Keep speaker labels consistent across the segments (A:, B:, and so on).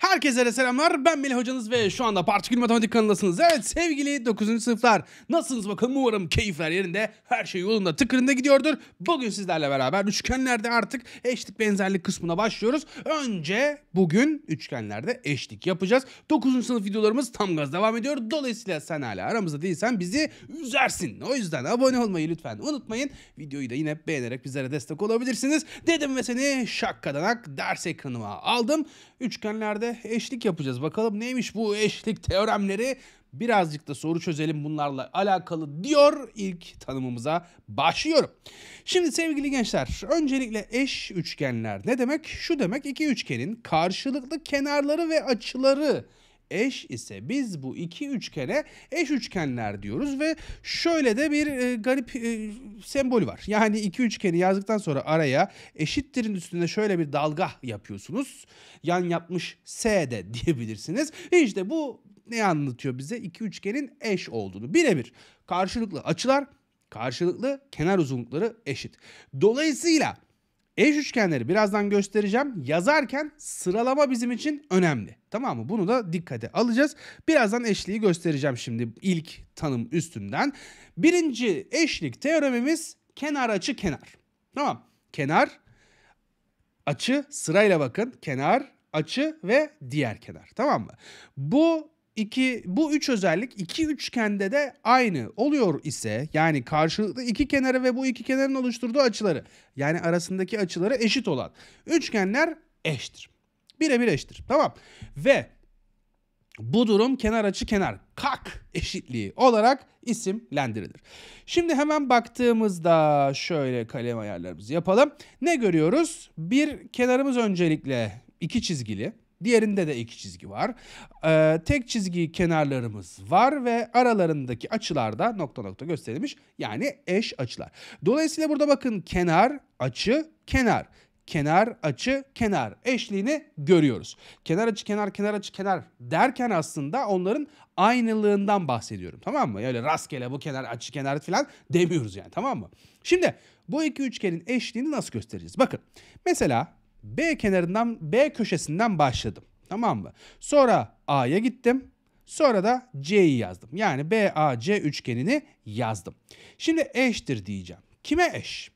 A: Herkese selamlar. Ben Melih hocanız ve şu anda Partikül Matematik kanalındasınız. Evet sevgili 9. sınıflar. Nasılsınız bakalım? Umarım keyifler yerinde. Her şey yolunda tıkırında gidiyordur. Bugün sizlerle beraber üçgenlerde artık eşlik benzerlik kısmına başlıyoruz. Önce bugün üçgenlerde eşlik yapacağız. 9. sınıf videolarımız tam gaz devam ediyor. Dolayısıyla sen hala aramızda değilsen bizi üzersin. O yüzden abone olmayı lütfen unutmayın. Videoyu da yine beğenerek bizlere destek olabilirsiniz. Dedim ve seni şakkadanak ders ekranıma aldım. Üçgenlerde eşlik yapacağız. Bakalım neymiş bu eşlik teoremleri? Birazcık da soru çözelim bunlarla alakalı diyor. İlk tanımımıza başlıyorum. Şimdi sevgili gençler, öncelikle eş üçgenler ne demek? Şu demek iki üçgenin karşılıklı kenarları ve açıları eş ise biz bu iki üçgene eş üçgenler diyoruz ve şöyle de bir e, garip e, sembolü var. Yani iki üçgeni yazdıktan sonra araya eşittirin üstünde şöyle bir dalga yapıyorsunuz. Yan yapmış S de diyebilirsiniz. İşte bu ne anlatıyor bize? İki üçgenin eş olduğunu. Birebir karşılıklı açılar, karşılıklı kenar uzunlukları eşit. Dolayısıyla Eş üçgenleri birazdan göstereceğim. Yazarken sıralama bizim için önemli. Tamam mı? Bunu da dikkate alacağız. Birazdan eşliği göstereceğim şimdi ilk tanım üstünden. Birinci eşlik teoremimiz kenar açı kenar. Tamam. Kenar, açı sırayla bakın. Kenar, açı ve diğer kenar. Tamam mı? Bu iki, bu üç özellik iki üçgende de aynı oluyor ise yani karşılıklı iki kenarı ve bu iki kenarın oluşturduğu açıları yani arasındaki açıları eşit olan üçgenler eştir. Birebir eşittir. Tamam. Ve bu durum kenar açı kenar kak eşitliği olarak isimlendirilir. Şimdi hemen baktığımızda şöyle kalem ayarlarımızı yapalım. Ne görüyoruz? Bir kenarımız öncelikle iki çizgili. Diğerinde de iki çizgi var. Ee, tek çizgi kenarlarımız var ve aralarındaki açılarda nokta nokta gösterilmiş. Yani eş açılar. Dolayısıyla burada bakın kenar, açı, kenar. Kenar, açı, kenar eşliğini görüyoruz. Kenar açı, kenar, kenar açı, kenar derken aslında onların aynılığından bahsediyorum. Tamam mı? Öyle rastgele bu kenar, açı, kenar falan demiyoruz yani. Tamam mı? Şimdi bu iki üçgenin eşliğini nasıl göstereceğiz? Bakın mesela B kenarından B köşesinden başladım. Tamam mı? Sonra A'ya gittim. Sonra da C'yi yazdım. Yani BAC üçgenini yazdım. Şimdi eştir diyeceğim. Kime eş?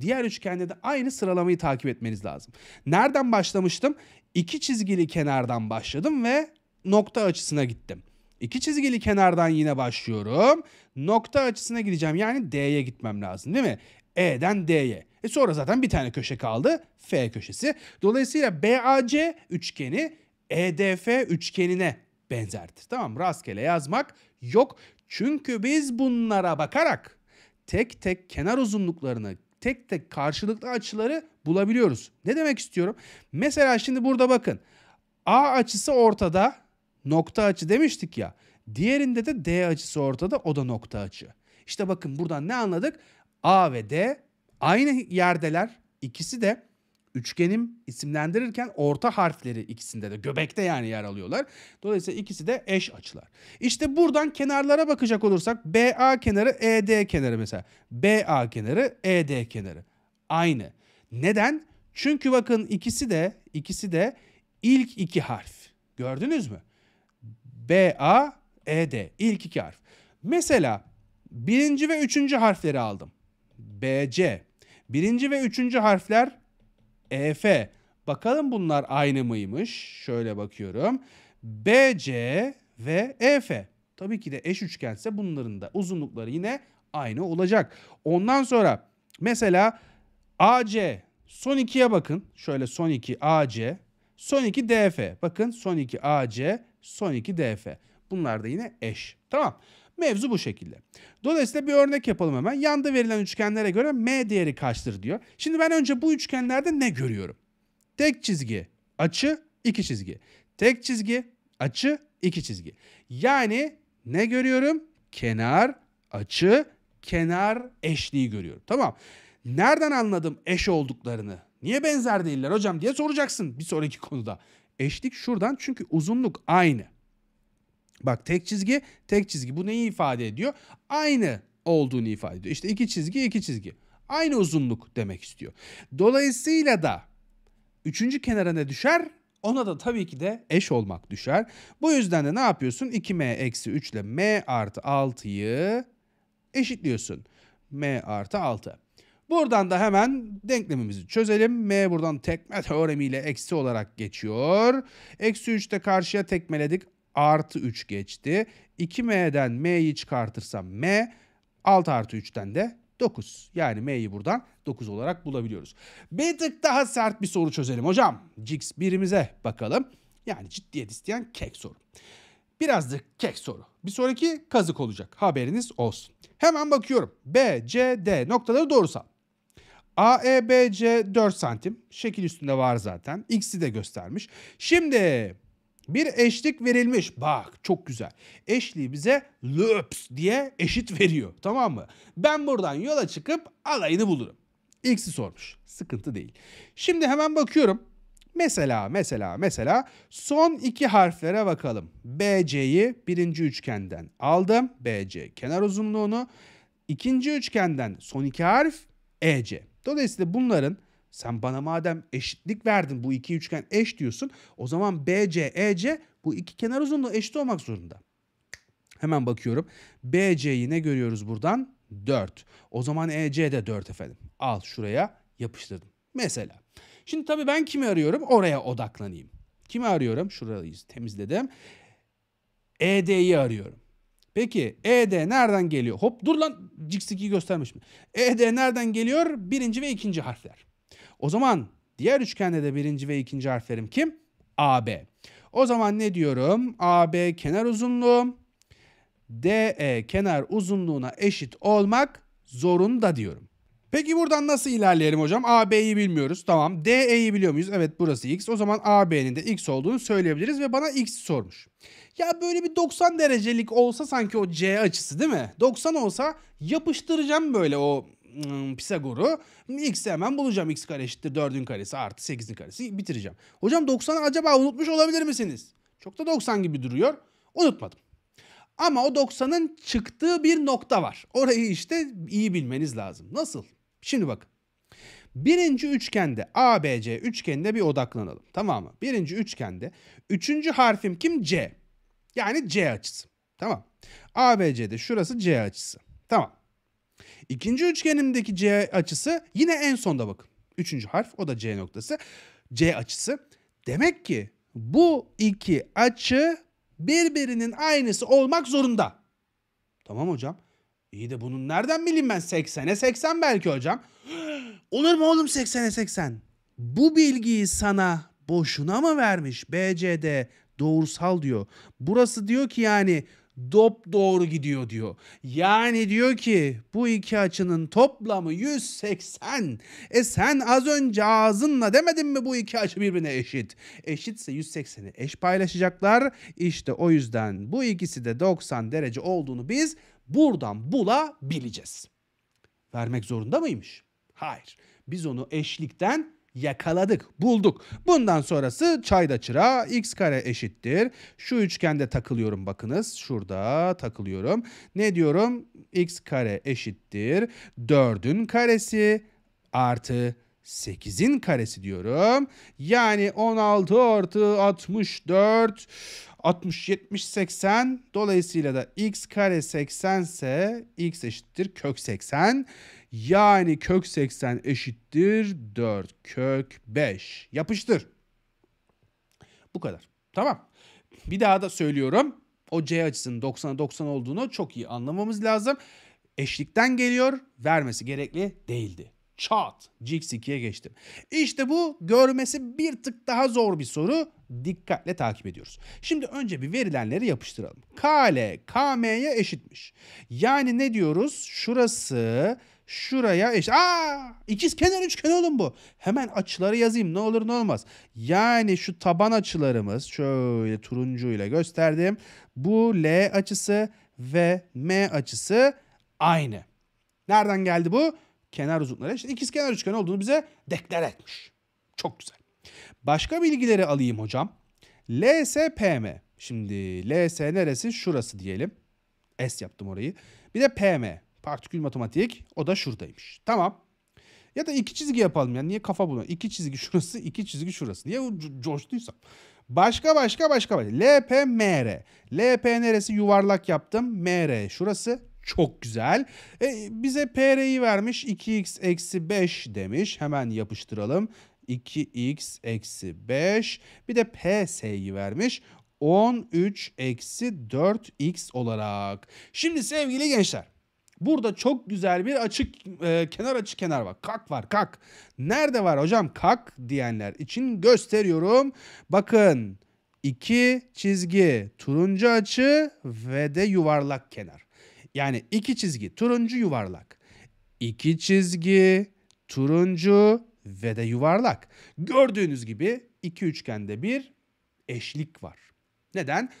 A: Diğer üçgende de aynı sıralamayı takip etmeniz lazım. Nereden başlamıştım? İki çizgili kenardan başladım ve nokta açısına gittim. İki çizgili kenardan yine başlıyorum. Nokta açısına gideceğim. Yani D'ye gitmem lazım değil mi? E'den D'ye. E sonra zaten bir tane köşe kaldı. F köşesi. Dolayısıyla BAC üçgeni EDF üçgenine benzerdir. Tamam rastgele yazmak yok. Çünkü biz bunlara bakarak tek tek kenar uzunluklarını, tek tek karşılıklı açıları bulabiliyoruz. Ne demek istiyorum? Mesela şimdi burada bakın. A açısı ortada, nokta açı demiştik ya. Diğerinde de D açısı ortada, o da nokta açı. İşte bakın buradan ne anladık? A ve D aynı yerdeler. İkisi de üçgenim isimlendirirken orta harfleri ikisinde de göbekte yani yer alıyorlar. Dolayısıyla ikisi de eş açılar. İşte buradan kenarlara bakacak olursak BA kenarı ED kenarı mesela. BA kenarı ED kenarı. Aynı. Neden? Çünkü bakın ikisi de ikisi de ilk iki harf. Gördünüz mü? BA ED ilk iki harf. Mesela birinci ve üçüncü harfleri aldım. BC. Birinci ve üçüncü harfler EF. Bakalım bunlar aynı mıymış? Şöyle bakıyorum. BC ve EF. Tabii ki de eş üçgense bunların da uzunlukları yine aynı olacak. Ondan sonra mesela AC son ikiye bakın. Şöyle son iki AC, son iki DF. Bakın son iki AC, son iki DF. Bunlar da yine eş. Tamam. Mevzu bu şekilde. Dolayısıyla bir örnek yapalım hemen. Yanda verilen üçgenlere göre M değeri kaçtır diyor. Şimdi ben önce bu üçgenlerde ne görüyorum? Tek çizgi, açı, iki çizgi. Tek çizgi, açı, iki çizgi. Yani ne görüyorum? Kenar, açı, kenar eşliği görüyorum. Tamam. Nereden anladım eş olduklarını? Niye benzer değiller hocam diye soracaksın bir sonraki konuda. Eşlik şuradan çünkü uzunluk aynı. Bak tek çizgi, tek çizgi. Bu neyi ifade ediyor? Aynı olduğunu ifade ediyor. İşte iki çizgi, iki çizgi. Aynı uzunluk demek istiyor. Dolayısıyla da üçüncü kenara ne düşer? ona da tabii ki de eş olmak düşer. Bu yüzden de ne yapıyorsun? 2m eksi 3 ile m artı 6'yı eşitliyorsun. m artı 6. Buradan da hemen denklemimizi çözelim. M buradan tekme teoremiyle eksi olarak geçiyor. Eksi 3 de karşıya tekmeledik. Artı 3 geçti. 2m'den m'yi çıkartırsam m 6 artı 3'ten de 9. Yani m'yi buradan 9 olarak bulabiliyoruz. Bir tık daha sert bir soru çözelim hocam. Cix birimize bakalım. Yani ciddiyet isteyen kek soru. Biraz da kek soru. Bir sonraki kazık olacak. Haberiniz olsun. Hemen bakıyorum. B, C, D noktaları doğrusal. AEBC 4 santim. Şekil üstünde var zaten. X'i de göstermiş. Şimdi bir eşlik verilmiş. Bak çok güzel. Eşliği bize löps diye eşit veriyor. Tamam mı? Ben buradan yola çıkıp alayını bulurum. X'i sormuş. Sıkıntı değil. Şimdi hemen bakıyorum. Mesela mesela mesela son iki harflere bakalım. BC'yi birinci üçgenden aldım. BC kenar uzunluğunu. İkinci üçgenden son iki harf EC. Dolayısıyla bunların sen bana madem eşitlik verdin bu iki üçgen eş diyorsun o zaman BC, EC bu iki kenar uzunluğu eşit olmak zorunda. Hemen bakıyorum. BC'yi ne görüyoruz buradan? 4. O zaman EC de 4 efendim. Al şuraya yapıştırdım. Mesela. Şimdi tabii ben kimi arıyorum? Oraya odaklanayım. Kimi arıyorum? Şurayı temizledim. ED'yi arıyorum. Peki ED nereden geliyor? Hop dur lan Cix2'yi göstermiş mi? ED nereden geliyor? Birinci ve ikinci harfler. O zaman diğer üçgende de birinci ve ikinci harflerim kim? AB. O zaman ne diyorum? AB kenar uzunluğu DE kenar uzunluğuna eşit olmak zorunda diyorum. Peki buradan nasıl ilerleyelim hocam? AB'yi bilmiyoruz. Tamam. DE'yi biliyor muyuz? Evet burası X. O zaman AB'nin de X olduğunu söyleyebiliriz ve bana X sormuş. Ya böyle bir 90 derecelik olsa sanki o C açısı değil mi? 90 olsa yapıştıracağım böyle o hmm, Pisagor'u. X'i hemen bulacağım. X kare eşittir 4'ün karesi artı 8'in karesi bitireceğim. Hocam 90'ı acaba unutmuş olabilir misiniz? Çok da 90 gibi duruyor. Unutmadım. Ama o 90'ın çıktığı bir nokta var. Orayı işte iyi bilmeniz lazım. Nasıl? Şimdi bakın. Birinci üçgende ABC üçgeninde bir odaklanalım. Tamam mı? Birinci üçgende üçüncü harfim kim? C. Yani C açısı. Tamam. ABC'de şurası C açısı. Tamam. İkinci üçgenimdeki C açısı yine en sonda bakın. Üçüncü harf o da C noktası. C açısı. Demek ki bu iki açı birbirinin aynısı olmak zorunda. Tamam hocam. İyi de bunun nereden bileyim ben 80'e 80 belki hocam. Olur mu oğlum 80'e 80? Bu bilgiyi sana boşuna mı vermiş BCD doğrusal diyor. Burası diyor ki yani dop doğru gidiyor diyor. Yani diyor ki bu iki açının toplamı 180. E sen az önce ağzınla demedin mi bu iki açı birbirine eşit? Eşitse 180'i eş paylaşacaklar. İşte o yüzden bu ikisi de 90 derece olduğunu biz buradan bulabileceğiz. Vermek zorunda mıymış? Hayır. Biz onu eşlikten yakaladık, bulduk. Bundan sonrası çayda çıra x kare eşittir. Şu üçgende takılıyorum bakınız. Şurada takılıyorum. Ne diyorum? x kare eşittir. 4'ün karesi artı 8'in karesi diyorum. Yani 16 artı 64 60, 70, 80. Dolayısıyla da x kare 80 ise x eşittir kök 80. Yani kök 80 eşittir 4 kök 5. Yapıştır. Bu kadar. Tamam. Bir daha da söylüyorum. O C açısının 90'a 90 olduğunu çok iyi anlamamız lazım. Eşlikten geliyor. Vermesi gerekli değildi. Çat. Gx2'ye geçtim. İşte bu görmesi bir tık daha zor bir soru. Dikkatle takip ediyoruz. Şimdi önce bir verilenleri yapıştıralım. KL KM'ye eşitmiş. Yani ne diyoruz? Şurası şuraya eşit. Aa, ikiz kenar üçgen oğlum bu. Hemen açıları yazayım ne olur ne olmaz. Yani şu taban açılarımız şöyle turuncuyla gösterdim. Bu L açısı ve M açısı aynı. Nereden geldi bu? Kenar uzunlukları işte ikiz kenar üçgen olduğunu bize deklar etmiş. Çok güzel. Başka bilgileri alayım hocam. LSPM. Şimdi LS neresi? Şurası diyelim. S yaptım orayı. Bir de PM. Partikül matematik. O da şuradaymış. Tamam. Ya da iki çizgi yapalım. Yani niye kafa bunu? İki çizgi şurası, iki çizgi şurası. Niye co- coştuysam? Başka başka başka. başka. LP, MR. LP neresi? Yuvarlak yaptım. MR şurası. Çok güzel. E, bize PR'yi vermiş. 2x eksi 5 demiş. Hemen yapıştıralım. 2x eksi 5. Bir de PS'yi vermiş. 13 eksi 4x olarak. Şimdi sevgili gençler. Burada çok güzel bir açık e, kenar açı kenar var. Kak var kak. Nerede var hocam kak diyenler için gösteriyorum. Bakın iki çizgi turuncu açı ve de yuvarlak kenar. Yani iki çizgi turuncu yuvarlak. İki çizgi turuncu ve de yuvarlak. Gördüğünüz gibi iki üçgende bir eşlik var. Neden?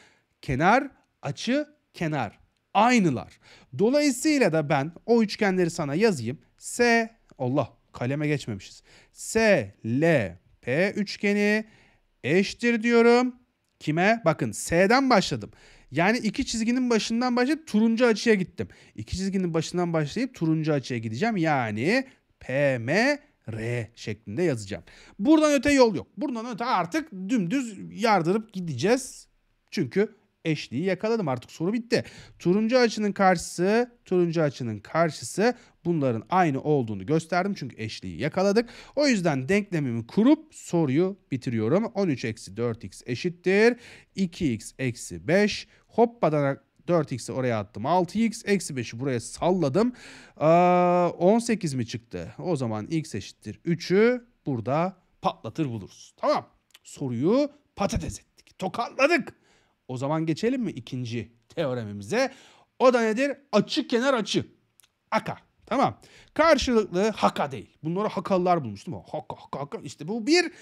A: Kenar, açı, kenar. Aynılar. Dolayısıyla da ben o üçgenleri sana yazayım. S, Allah kaleme geçmemişiz. S, L, P üçgeni eşittir diyorum. Kime? Bakın S'den başladım. Yani iki çizginin başından başlayıp turuncu açıya gittim. İki çizginin başından başlayıp turuncu açıya gideceğim. Yani P, M, R şeklinde yazacağım. Buradan öte yol yok. Buradan öte artık dümdüz yardırıp gideceğiz. Çünkü eşliği yakaladım artık soru bitti. Turuncu açının karşısı, turuncu açının karşısı bunların aynı olduğunu gösterdim çünkü eşliği yakaladık. O yüzden denklemimi kurup soruyu bitiriyorum. 13 eksi 4x eşittir. 2x eksi 5 hoppadan 4x'i oraya attım. 6x eksi 5'i buraya salladım. Aa, 18 mi çıktı? O zaman x eşittir 3'ü burada patlatır buluruz. Tamam. Soruyu patates ettik. Tokatladık. O zaman geçelim mi ikinci teoremimize? O da nedir? Açı kenar açı. Aka. Tamam. Karşılıklı haka değil. Bunları hakalılar bulmuş değil? Haka haka haka. İşte bu bir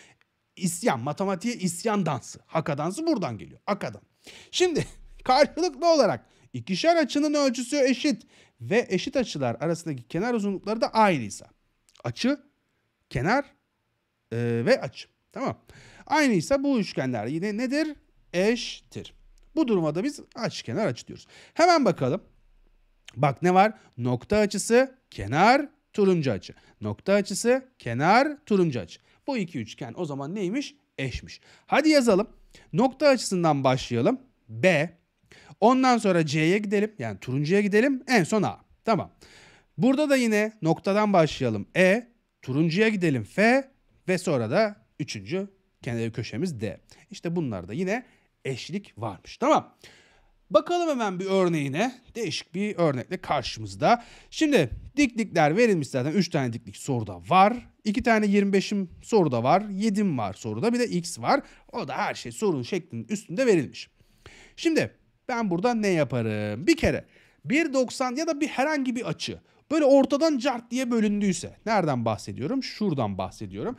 A: isyan. Matematiğe isyan dansı. Haka dansı buradan geliyor. Akadan. Şimdi karşılıklı olarak ikişer açının ölçüsü eşit ve eşit açılar arasındaki kenar uzunlukları da aynıysa. Açı, kenar e, ve açı. Tamam. Aynıysa bu üçgenler yine nedir? Eşittir. Bu duruma da biz açıkenar açı diyoruz. Hemen bakalım. Bak ne var? Nokta açısı, kenar, turuncu açı. Nokta açısı, kenar, turuncu açı. Bu iki üçgen o zaman neymiş? Eşmiş. Hadi yazalım. Nokta açısından başlayalım. B. Ondan sonra C'ye gidelim. Yani turuncuya gidelim. En son A. Tamam. Burada da yine noktadan başlayalım. E. Turuncuya gidelim. F. Ve sonra da üçüncü kenar köşemiz D. İşte bunlarda yine eşlik varmış. Tamam. Bakalım hemen bir örneğine. Değişik bir örnekle karşımızda. Şimdi diklikler verilmiş zaten. 3 tane diklik soruda var. 2 tane 25'im soruda var. 7'm var soruda. Bir de x var. O da her şey sorun şeklinin üstünde verilmiş. Şimdi ben burada ne yaparım? Bir kere 1.90 ya da bir herhangi bir açı böyle ortadan cart diye bölündüyse nereden bahsediyorum? Şuradan bahsediyorum.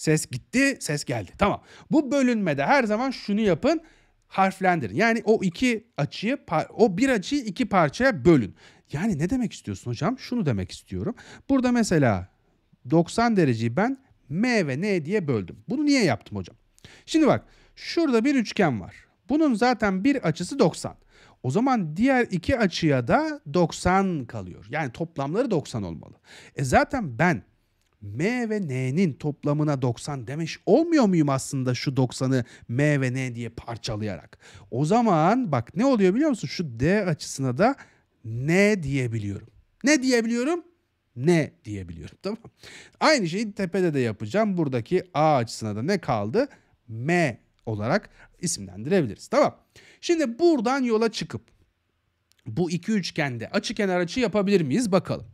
A: Ses gitti, ses geldi. Tamam. Bu bölünmede her zaman şunu yapın. Harflendirin. Yani o iki açıyı, o bir açıyı iki parçaya bölün. Yani ne demek istiyorsun hocam? Şunu demek istiyorum. Burada mesela 90 dereceyi ben M ve N diye böldüm. Bunu niye yaptım hocam? Şimdi bak şurada bir üçgen var. Bunun zaten bir açısı 90. O zaman diğer iki açıya da 90 kalıyor. Yani toplamları 90 olmalı. E zaten ben M ve N'nin toplamına 90 demiş olmuyor muyum aslında şu 90'ı M ve N diye parçalayarak? O zaman bak ne oluyor biliyor musun? Şu D açısına da N diyebiliyorum. Ne diyebiliyorum? Ne diyebiliyorum tamam Aynı şeyi tepede de yapacağım. Buradaki A açısına da ne kaldı? M olarak isimlendirebiliriz. Tamam. Şimdi buradan yola çıkıp bu iki üçgende açı kenar açı yapabilir miyiz bakalım.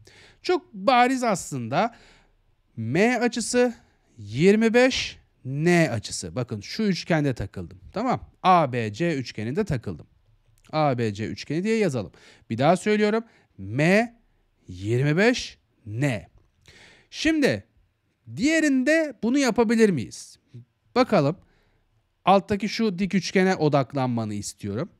A: Çok bariz aslında M açısı 25 N açısı. Bakın şu üçgende takıldım. Tamam. ABC üçgeninde takıldım. ABC üçgeni diye yazalım. Bir daha söylüyorum. M 25 N. Şimdi diğerinde bunu yapabilir miyiz? Bakalım. Alttaki şu dik üçgene odaklanmanı istiyorum.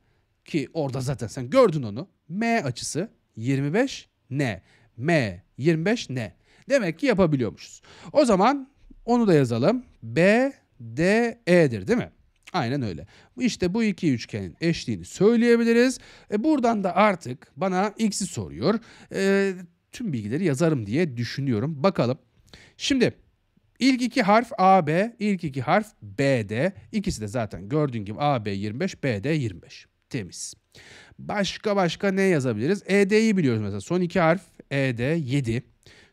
A: Ki orada zaten sen gördün onu. M açısı 25 N. M 25 N. Demek ki yapabiliyormuşuz. O zaman onu da yazalım. B, D, E'dir değil mi? Aynen öyle. İşte bu iki üçgenin eşliğini söyleyebiliriz. E buradan da artık bana x'i soruyor. E, tüm bilgileri yazarım diye düşünüyorum. Bakalım. Şimdi ilk iki harf AB, ilk iki harf BD. İkisi de zaten gördüğün gibi AB 25, BD 25. Temiz. Başka başka ne yazabiliriz? ED'yi biliyoruz mesela. Son iki harf ED 7.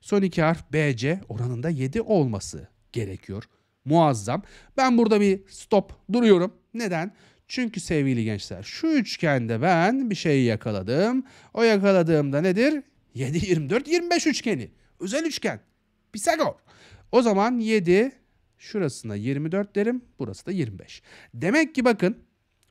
A: Son iki harf BC oranında 7 olması gerekiyor. Muazzam. Ben burada bir stop duruyorum. Neden? Çünkü sevgili gençler şu üçgende ben bir şey yakaladım. O yakaladığımda nedir? 7, 24, 25 üçgeni. Özel üçgen. Pisagor. O zaman 7 şurasına 24 derim. Burası da 25. Demek ki bakın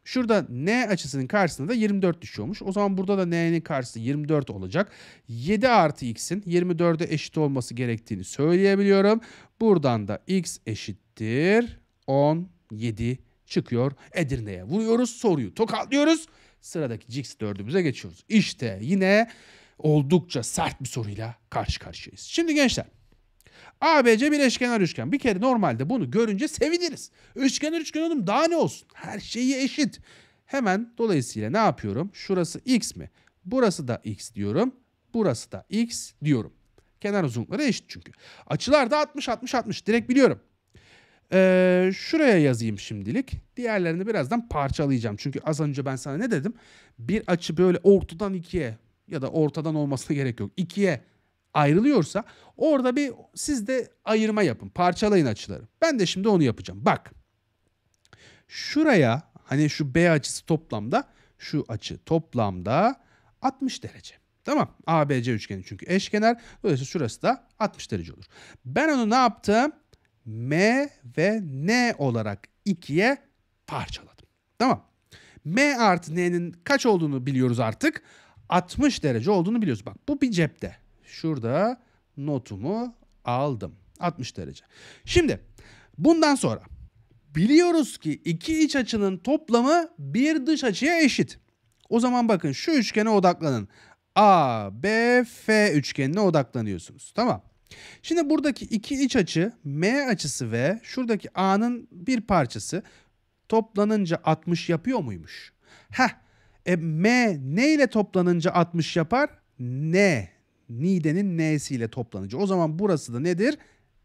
A: Şurada n açısının karşısında da 24 düşüyormuş. O zaman burada da n'nin karşısı 24 olacak. 7 artı x'in 24'e eşit olması gerektiğini söyleyebiliyorum. Buradan da x eşittir 17 çıkıyor. Edirne'ye vuruyoruz soruyu tokatlıyoruz. Sıradaki Cix dördümüze geçiyoruz. İşte yine oldukça sert bir soruyla karşı karşıyayız. Şimdi gençler ABC bir eşkenar üçgen. Bir kere normalde bunu görünce seviniriz. Üçgen üçgen oğlum daha ne olsun? Her şeyi eşit. Hemen dolayısıyla ne yapıyorum? Şurası x mi? Burası da x diyorum. Burası da x diyorum. Kenar uzunlukları eşit çünkü. Açılar da 60 60 60 direkt biliyorum. Ee, şuraya yazayım şimdilik. Diğerlerini birazdan parçalayacağım. Çünkü az önce ben sana ne dedim? Bir açı böyle ortadan ikiye ya da ortadan olmasına gerek yok. İkiye ayrılıyorsa orada bir siz de ayırma yapın. Parçalayın açıları. Ben de şimdi onu yapacağım. Bak. Şuraya hani şu B açısı toplamda şu açı toplamda 60 derece. Tamam. ABC üçgeni çünkü eşkenar. Dolayısıyla şurası da 60 derece olur. Ben onu ne yaptım? M ve N olarak ikiye parçaladım. Tamam. M artı N'nin kaç olduğunu biliyoruz artık. 60 derece olduğunu biliyoruz. Bak bu bir cepte. Şurada notumu aldım. 60 derece. Şimdi bundan sonra biliyoruz ki iki iç açının toplamı bir dış açıya eşit. O zaman bakın şu üçgene odaklanın. A, B, F üçgenine odaklanıyorsunuz. Tamam. Şimdi buradaki iki iç açı M açısı ve şuradaki A'nın bir parçası toplanınca 60 yapıyor muymuş? Heh. E, M ne ile toplanınca 60 yapar? N Nide'nin n'siyle toplanıcı. O zaman burası da nedir?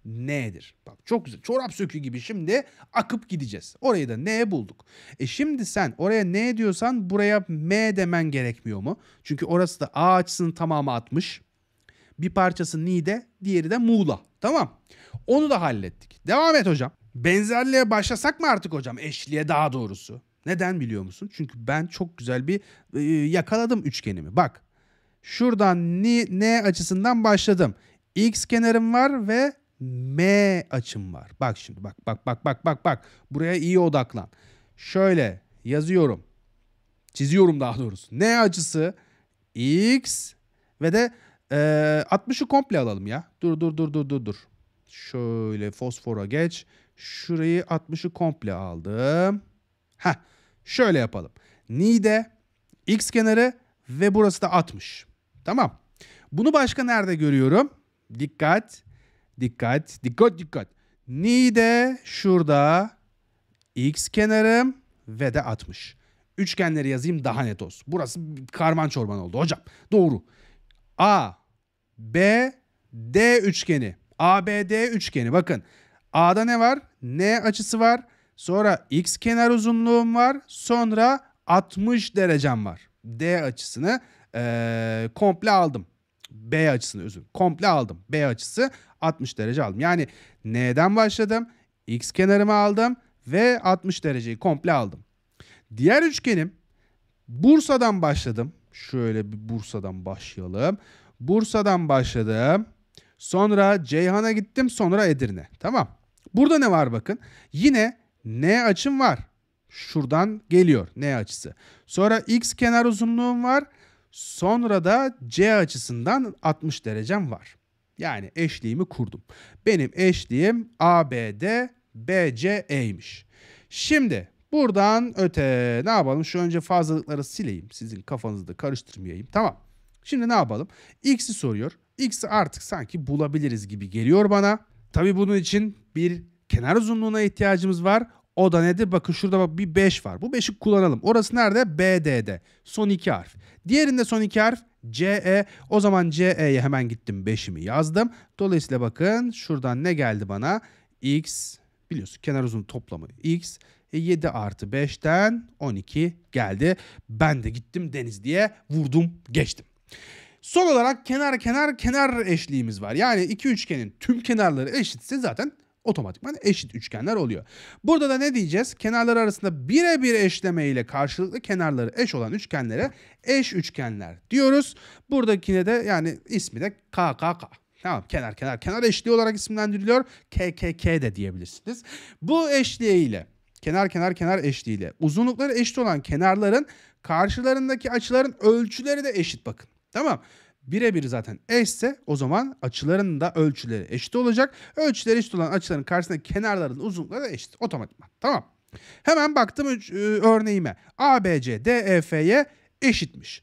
A: N'dir. Bak çok güzel. Çorap sökü gibi şimdi akıp gideceğiz. Orayı da N bulduk. E şimdi sen oraya N diyorsan buraya M demen gerekmiyor mu? Çünkü orası da A açısının tamamı 60. Bir parçası Nide, diğeri de Muğla. Tamam. Onu da hallettik. Devam et hocam. Benzerliğe başlasak mı artık hocam? Eşliğe daha doğrusu. Neden biliyor musun? Çünkü ben çok güzel bir e, yakaladım üçgenimi. Bak Şuradan n, n açısından başladım. X kenarım var ve M açım var. Bak şimdi bak bak bak bak bak bak. Buraya iyi odaklan. Şöyle yazıyorum. Çiziyorum daha doğrusu. N açısı X ve de e, 60'ı komple alalım ya. Dur dur dur dur dur dur. Şöyle fosfora geç. Şurayı 60'ı komple aldım. Ha, şöyle yapalım. Ni'de x kenarı ve burası da 60. Tamam. Bunu başka nerede görüyorum? Dikkat. Dikkat. Dikkat dikkat. Ni'de şurada x kenarım ve de 60. Üçgenleri yazayım daha net olsun. Burası karman çorban oldu hocam. Doğru. A, B, D üçgeni. A, B, D üçgeni. Bakın A'da ne var? N açısı var. Sonra x kenar uzunluğum var. Sonra 60 derecem var. D açısını e, komple aldım. B açısını özür komple aldım. B açısı 60 derece aldım. Yani N'den başladım. X kenarımı aldım ve 60 dereceyi komple aldım. Diğer üçgenim Bursa'dan başladım. Şöyle bir Bursa'dan başlayalım. Bursa'dan başladım. Sonra Ceyhan'a gittim. Sonra Edirne. Tamam. Burada ne var bakın. Yine N açım var. Şuradan geliyor N açısı. Sonra X kenar uzunluğum var. Sonra da C açısından 60 derecem var. Yani eşliğimi kurdum. Benim eşliğim ABD BCE'ymiş. Şimdi buradan öte ne yapalım? Şu önce fazlalıkları sileyim. Sizin kafanızda karıştırmayayım. Tamam. Şimdi ne yapalım? X'i soruyor. X'i artık sanki bulabiliriz gibi geliyor bana. Tabii bunun için bir kenar uzunluğuna ihtiyacımız var. O da nedir? Bakın şurada bak bir 5 var. Bu 5'i kullanalım. Orası nerede? BD'de. Son iki harf. Diğerinde son iki harf CE. O zaman CE'ye hemen gittim 5'imi yazdım. Dolayısıyla bakın şuradan ne geldi bana? X biliyorsun kenar uzun toplamı X. E 7 artı 5'ten 12 geldi. Ben de gittim deniz diye vurdum geçtim. Son olarak kenar kenar kenar eşliğimiz var. Yani iki üçgenin tüm kenarları eşitse zaten otomatikman eşit üçgenler oluyor. Burada da ne diyeceğiz? Kenarlar arasında birebir eşleme ile karşılıklı kenarları eş olan üçgenlere eş üçgenler diyoruz. Buradakine de yani ismi de KKK. Tamam kenar kenar kenar eşliği olarak isimlendiriliyor. KKK de diyebilirsiniz. Bu eşliği ile kenar kenar kenar eşliğiyle uzunlukları eşit olan kenarların karşılarındaki açıların ölçüleri de eşit bakın. Tamam. Birebir zaten eşse o zaman açıların da ölçüleri eşit olacak. Ölçüleri eşit olan açıların karşısındaki kenarların uzunlukları da eşit otomatikman. Tamam. Hemen baktım e, örneğime. ABC DEF'ye eşitmiş.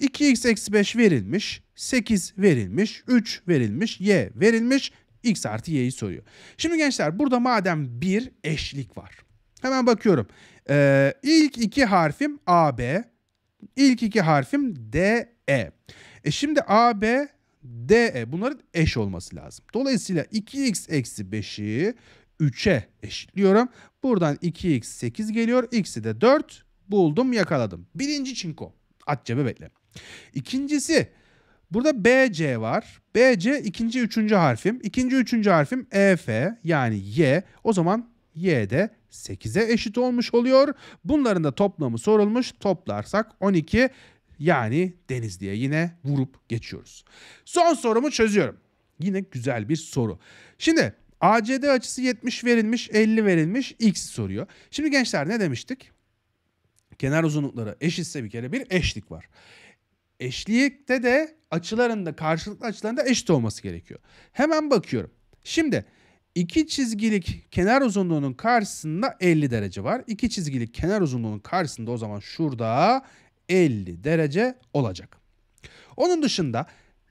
A: 2x eksi 5 verilmiş. 8 verilmiş. 3 verilmiş. Y verilmiş. X artı Y'yi soruyor. Şimdi gençler burada madem bir eşlik var. Hemen bakıyorum. Ee, ilk iki harfim AB. İlk iki harfim DE. E şimdi AB, DE bunların eş olması lazım. Dolayısıyla 2x eksi 5'i 3'e eşitliyorum. Buradan 2x 8 geliyor. X'i de 4 buldum yakaladım. Birinci çinko. At cebe bekle. İkincisi burada BC var. BC ikinci üçüncü harfim. İkinci üçüncü harfim EF yani Y. O zaman Y de 8'e eşit olmuş oluyor. Bunların da toplamı sorulmuş. Toplarsak 12 yani deniz diye yine vurup geçiyoruz. Son sorumu çözüyorum. Yine güzel bir soru. Şimdi ACD açısı 70 verilmiş, 50 verilmiş, x soruyor. Şimdi gençler ne demiştik? Kenar uzunlukları eşitse bir kere bir eşlik var. Eşlikte de açılarında karşılıklı açılarında eşit olması gerekiyor. Hemen bakıyorum. Şimdi iki çizgilik kenar uzunluğunun karşısında 50 derece var. İki çizgilik kenar uzunluğunun karşısında o zaman şurada 50 derece olacak. Onun dışında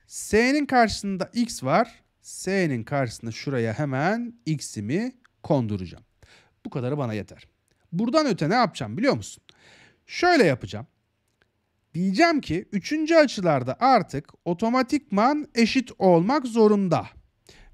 A: S'nin karşısında X var. S'nin karşısında şuraya hemen X'imi konduracağım. Bu kadarı bana yeter. Buradan öte ne yapacağım biliyor musun? Şöyle yapacağım. Diyeceğim ki üçüncü açılarda artık otomatikman eşit olmak zorunda.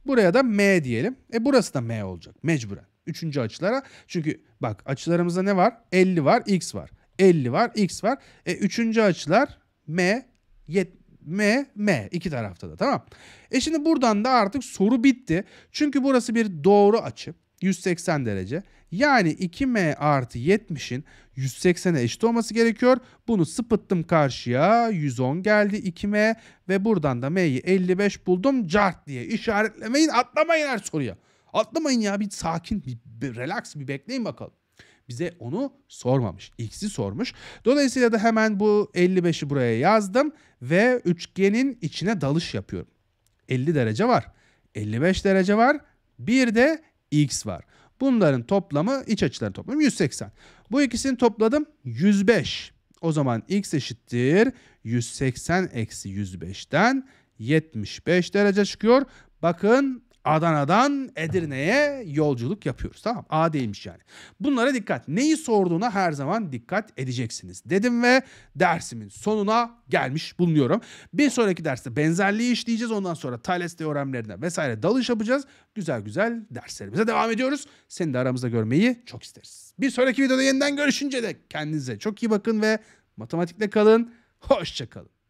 A: Buraya da M diyelim. E burası da M olacak mecburen. Üçüncü açılara. Çünkü bak açılarımızda ne var? 50 var, X var. 50 var, X var. E üçüncü açılar M, yet, M, M iki tarafta da tamam. E şimdi buradan da artık soru bitti. Çünkü burası bir doğru açı. 180 derece. Yani 2m artı 70'in 180'e eşit olması gerekiyor. Bunu sıpıttım karşıya. 110 geldi 2m ve buradan da m'yi 55 buldum. Cart diye işaretlemeyin atlamayın her soruya. Atlamayın ya bir sakin bir, bir relax bir bekleyin bakalım. Bize onu sormamış. X'i sormuş. Dolayısıyla da hemen bu 55'i buraya yazdım ve üçgenin içine dalış yapıyorum. 50 derece var. 55 derece var. Bir de X var. Bunların toplamı iç açıların toplamı 180. Bu ikisini topladım 105. O zaman x eşittir 180 eksi 105'ten 75 derece çıkıyor. Bakın Adana'dan Edirne'ye yolculuk yapıyoruz. Tamam A değilmiş yani. Bunlara dikkat. Neyi sorduğuna her zaman dikkat edeceksiniz dedim ve dersimin sonuna gelmiş bulunuyorum. Bir sonraki derste benzerliği işleyeceğiz. Ondan sonra Thales teoremlerine vesaire dalış yapacağız. Güzel güzel derslerimize devam ediyoruz. Seni de aramızda görmeyi çok isteriz. Bir sonraki videoda yeniden görüşünce de kendinize çok iyi bakın ve matematikle kalın. Hoşçakalın.